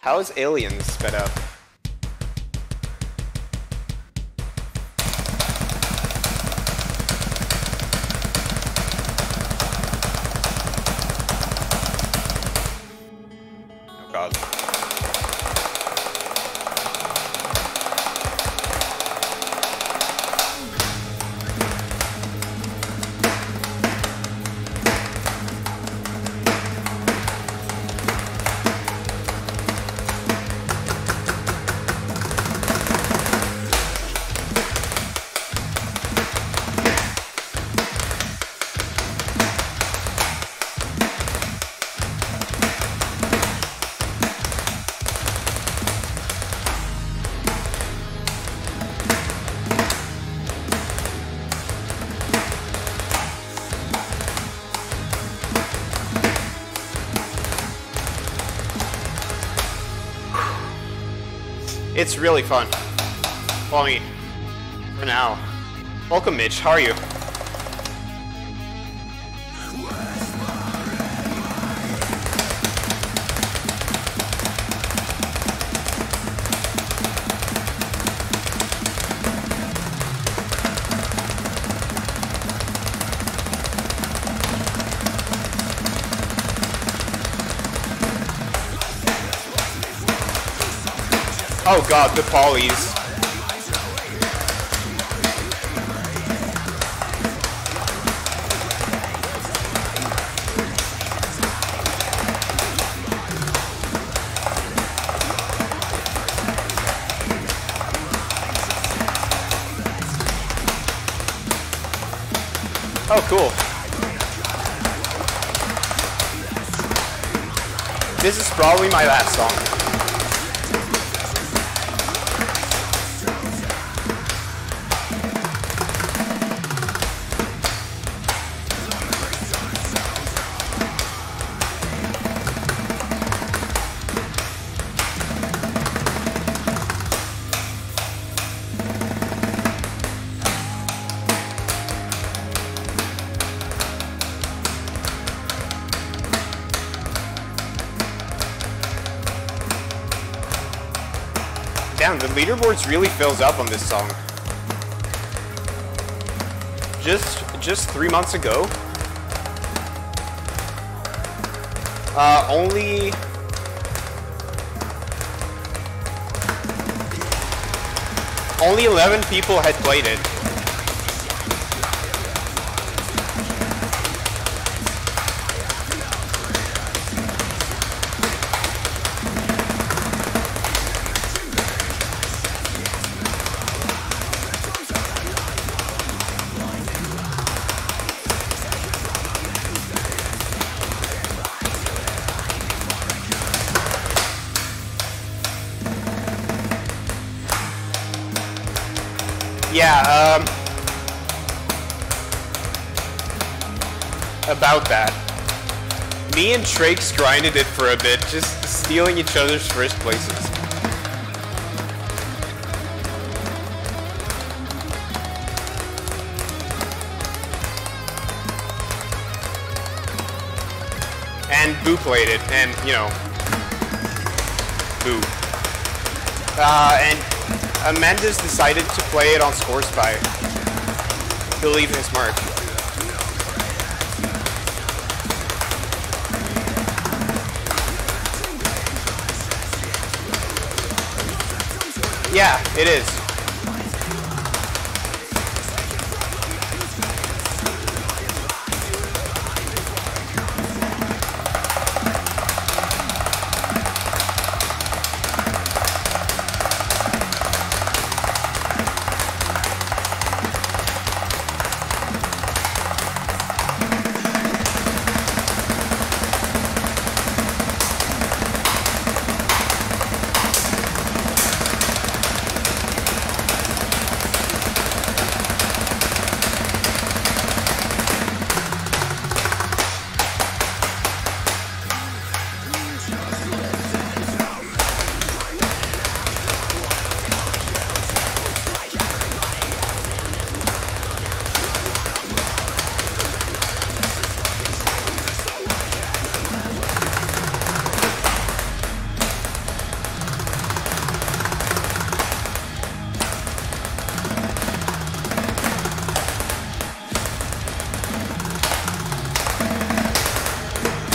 How's aliens sped up? Oh god. It's really fun. I mean, for now. Welcome, Mitch. How are you? Oh god, the polys. Oh, cool. This is probably my last song. Damn, the leaderboards really fills up on this song. Just just three months ago, uh, only only 11 people had played it. Yeah, um... About that. Me and Trakes grinded it for a bit, just stealing each other's first places. And Boo played it, and, you know... Boo. Uh, and Amanda's decided to play it on ScoreSpy. Believe his mark. Yeah, it is.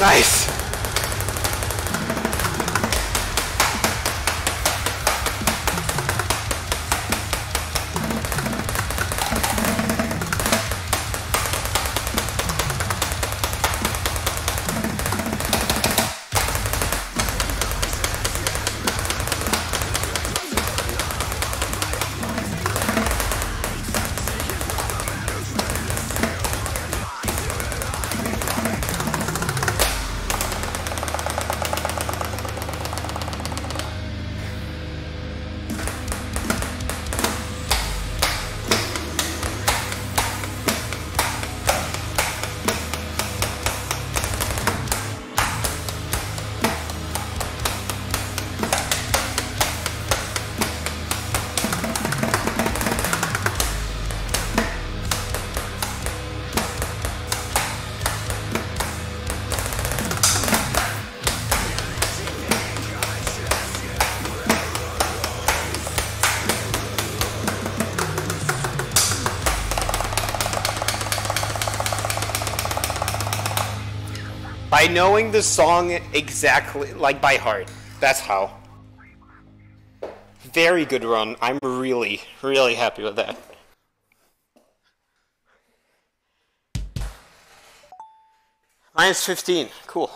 Nice! By knowing the song exactly, like by heart. That's how. Very good run. I'm really, really happy with that. Minus 15. Cool.